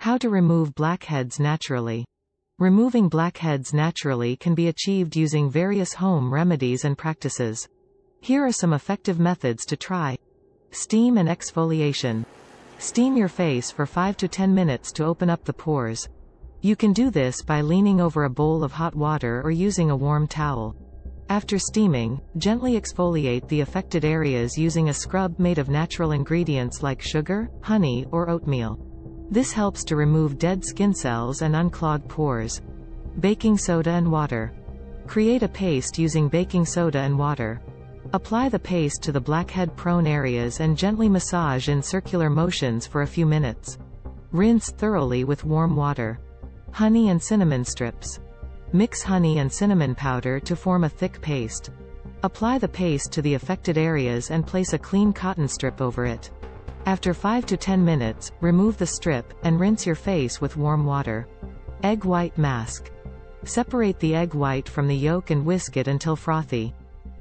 How to remove blackheads naturally. Removing blackheads naturally can be achieved using various home remedies and practices. Here are some effective methods to try. Steam and exfoliation. Steam your face for 5 to 10 minutes to open up the pores. You can do this by leaning over a bowl of hot water or using a warm towel. After steaming, gently exfoliate the affected areas using a scrub made of natural ingredients like sugar, honey, or oatmeal. This helps to remove dead skin cells and unclog pores. Baking soda and water. Create a paste using baking soda and water. Apply the paste to the blackhead-prone areas and gently massage in circular motions for a few minutes. Rinse thoroughly with warm water. Honey and cinnamon strips. Mix honey and cinnamon powder to form a thick paste. Apply the paste to the affected areas and place a clean cotton strip over it. After 5 to 10 minutes, remove the strip, and rinse your face with warm water. Egg white mask. Separate the egg white from the yolk and whisk it until frothy.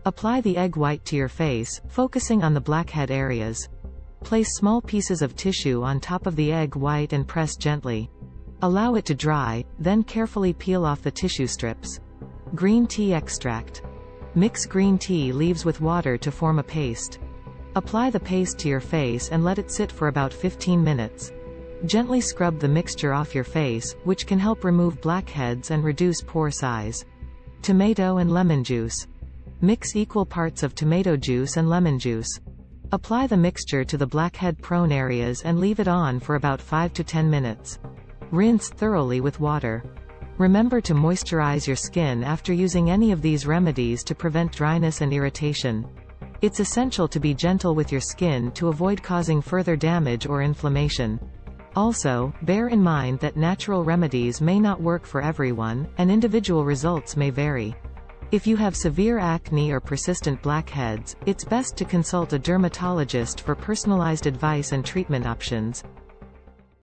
Apply the egg white to your face, focusing on the blackhead areas. Place small pieces of tissue on top of the egg white and press gently. Allow it to dry, then carefully peel off the tissue strips. Green tea extract. Mix green tea leaves with water to form a paste. Apply the paste to your face and let it sit for about 15 minutes. Gently scrub the mixture off your face, which can help remove blackheads and reduce pore size. Tomato and lemon juice. Mix equal parts of tomato juice and lemon juice. Apply the mixture to the blackhead-prone areas and leave it on for about 5 to 10 minutes. Rinse thoroughly with water. Remember to moisturize your skin after using any of these remedies to prevent dryness and irritation. It's essential to be gentle with your skin to avoid causing further damage or inflammation. Also, bear in mind that natural remedies may not work for everyone, and individual results may vary. If you have severe acne or persistent blackheads, it's best to consult a dermatologist for personalized advice and treatment options.